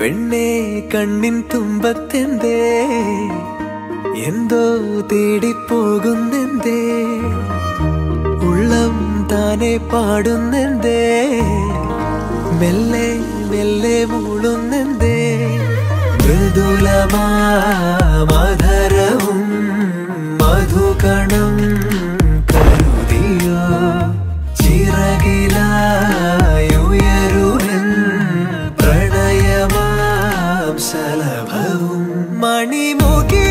പെണ്ണെ കണ്ണിൻ തുമ്പത്തെന്തേ? എന്തോ തേടിപ്പോകുന്നെന്തേ? ഉള്ളം താനെ പാടുന്നെന്തേ? മെല്ലെ മെല്ലെ മൂളുന്നെന്തേ? മൃദുലമാ മധുരവും മധുകണം. भणि भोगे